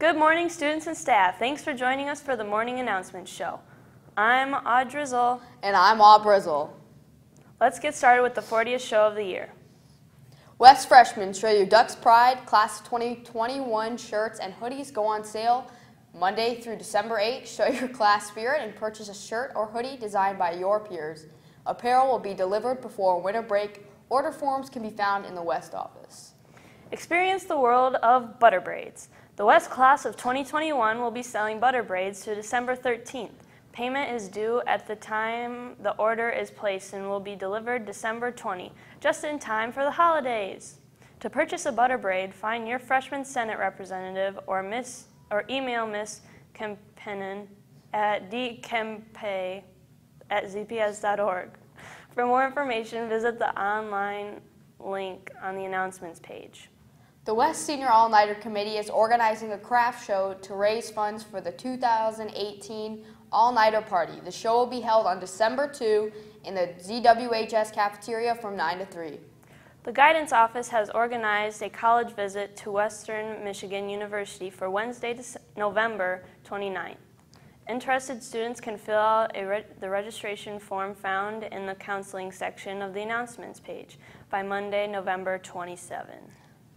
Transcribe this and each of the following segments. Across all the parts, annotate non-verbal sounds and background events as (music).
Good morning, students and staff. Thanks for joining us for the morning announcement show. I'm Audrizzle. And I'm Aubrizzle. Let's get started with the 40th show of the year. West freshmen show your Ducks Pride Class 2021 shirts and hoodies go on sale Monday through December 8th. Show your (laughs) class spirit and purchase a shirt or hoodie designed by your peers. Apparel will be delivered before winter break. Order forms can be found in the West office. Experience the world of butter braids. The West class of 2021 will be selling butter braids to December 13th. Payment is due at the time the order is placed and will be delivered December 20, just in time for the holidays. To purchase a butter braid, find your freshman Senate representative or miss or email Miss Kempinen at dkempe at zps.org. For more information, visit the online link on the announcements page. The West Senior All-Nighter Committee is organizing a craft show to raise funds for the 2018 All-Nighter Party. The show will be held on December 2 in the ZWHS cafeteria from 9 to 3. The Guidance Office has organized a college visit to Western Michigan University for Wednesday, November 29th. Interested students can fill out re the registration form found in the counseling section of the announcements page by Monday, November 27.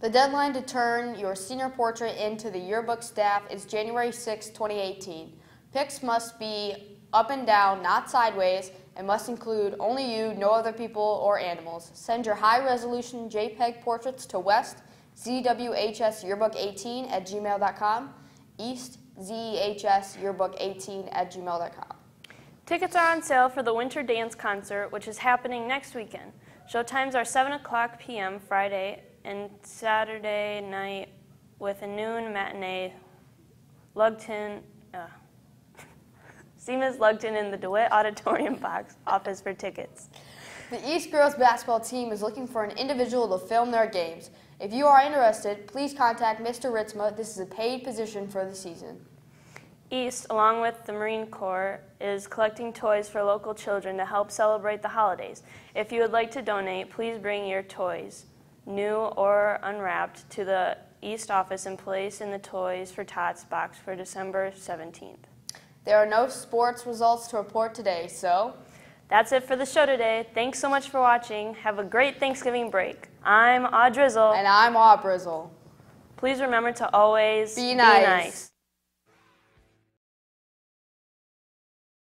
The deadline to turn your senior portrait into the yearbook staff is January 6, 2018. Pics must be up and down, not sideways, and must include only you, no other people or animals. Send your high-resolution JPEG portraits to West ZWHS Yearbook 18 at gmail.com. East ZEHS Yearbook 18 at gmail.com. Tickets are on sale for the Winter Dance Concert, which is happening next weekend. Show times are 7 o'clock p.m. Friday and Saturday night with a noon matinee. Lugton, uh, (laughs) see Ms. Lugton in the DeWitt Auditorium box office for tickets. The East girls basketball team is looking for an individual to film their games. If you are interested, please contact Mr. Ritzma. This is a paid position for the season. East, along with the Marine Corps, is collecting toys for local children to help celebrate the holidays. If you would like to donate, please bring your toys, new or unwrapped, to the East office and place in the Toys for Tots box for December 17th. There are no sports results to report today, so... That's it for the show today. Thanks so much for watching. Have a great Thanksgiving break. I'm Audrizzle. And I'm Aubrizzle. Please remember to always be nice. Be nice.